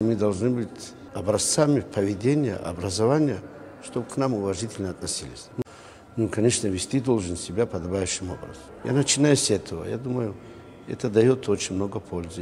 Мы должны быть образцами поведения, образования, чтобы к нам уважительно относились. Ну, конечно, вести должен себя подобающим образом. Я начинаю с этого. Я думаю, это дает очень много пользы.